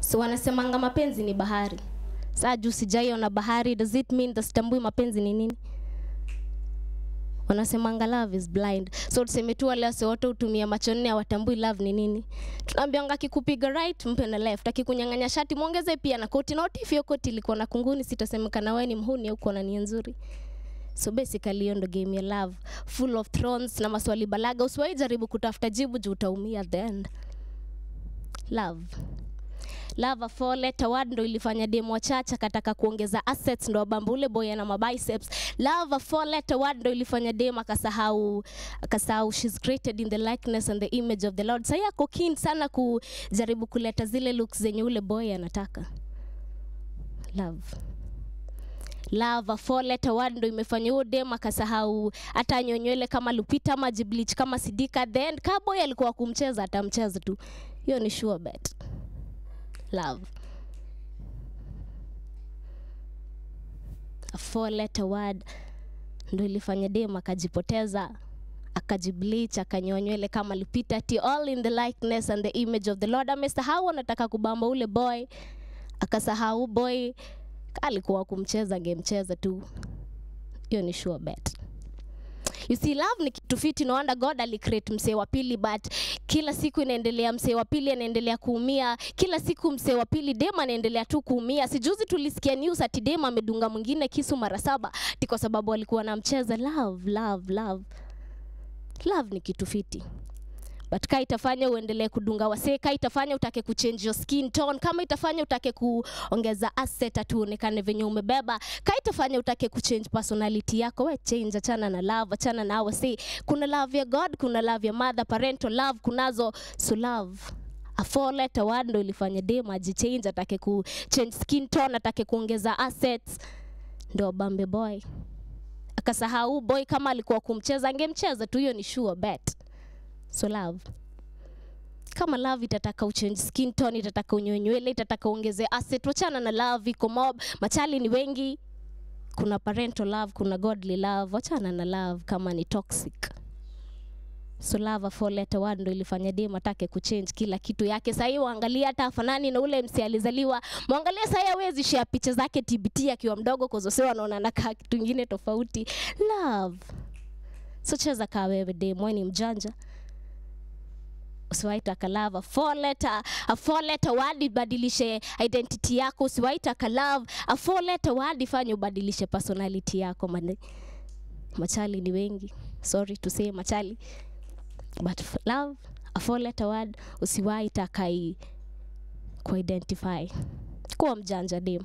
so wanasemanga mapenzi ni bahari. Saa juu sijaiona bahari does it mean sitambui mapenzi ni nini? Wanasemanga love is blind. So tuseme tu wale wase wote hutumia macho nne hawatambui love ni nini? Tunaambianga akikupiga right mpe na left. Akikunyang'anya shati mwongeze pia na koti. Na if hiyo koti ilikuwa na kunguni sitasemekana wewe ni mhuni au uko na nia nzuri. So basically hiyo ndo game ya love. Full of thrones na maswali balaga. Usiwahi jaribu kutafuta jibu juu utaumia the end. Love love a four letter One ndo ilifanya demo wachache akataka kuongeza assets ndo abamba ule boy ana mabiceps Lava four letter One ndo ilifanya demo akasahau akasahau she's created in the likeness and the image of the lord. Sasa yako keen sana kujaribu kuleta zile looks zenye ule boy anataka. Love. Love a four letter word ndo imefanya huyo dem akasahau hata nyonywele kama lupita ama jiblich kama sidika then kaboy alikuwa kumcheza atamcheza tu. Hiyo ni sure bet love. A four letter word ndo ilifanya dem akajipoteza akajibleach akanyoa kama lupita ti all in the likeness and the image of the lord. Amesahau anataka kubamba ule boy akasahau boy alikuwa kumcheza angemcheza tu. Hiyo ni sure bet you see love ni kitu fiti no wonder god alicreate msee wa pili but kila siku inaendelea msee wa pili anaendelea kuumia kila siku msee wa pili dem anaendelea tu kuumia. Sijuzi tulisikia news ati dem amedunga mwingine kisu mara saba ti kwa sababu alikuwa anamcheza. Love love love. Love ni kitu fiti but ka itafanya uendelee kudunga wasee ka itafanya utake kuchange your skin tone kama itafanya utake kuongeza asset atuonekane venye umebeba ka itafanya utake kuchange personality yako we change achana na love achana na wasee kuna love ya god kuna love ya mother parental love kunazo so love a four letter word ndo ilifanya dem ajichange atake ku change skin tone atake kuongeza assets. Ndo bambe boy. Akasahau boy kama alikuwa kumcheza angemcheza tu hiyo ni sure bet so love. Kama love itataka uchange skin tone itataka unyonywele itataka uongeze asset wachana na love iko mob. Machali ni wengi. Kuna parental love kuna godly love wachana na love kama ni toxic. So love a four letter word ndo ilifanya dem atake kuchange kila kitu yake. Sahii waangalia hata afanani na ule msi alizaliwa. Mwangalia sahii hawezi share picha zake tbt akiwa mdogo kozose wanaona anakaa kitu ingine tofauti. Love. So cheza kaa wewe dem ni mjanja usiwaita love a four letter a four letter word ibadilishe identity yako usiwaita love a four letter word ifanye ubadilishe personality yako. Mane machali ni wengi. Sorry to say machali. But love a four letter word usiwaita kai kuidentify kuwa mjanja dem